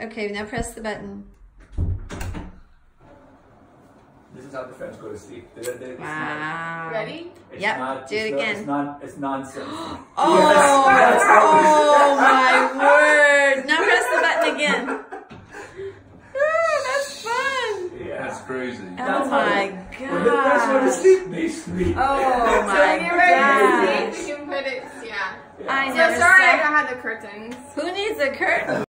Okay, now press the button. This is how the French go to sleep. They, they, it's Wow. Ready? Not, it's Yep, not, do it it's not- again. It's, non, it's nonsense. Oh, oh my word. Now press the button again. Ah, that's fun. yeah. That's crazy. Oh That's my When the French go to sleep, they sleep. Oh so my when you're ready sleep, you can put it, yeah. I So never sorry I saw. don't have the curtains. Who needs a curtain?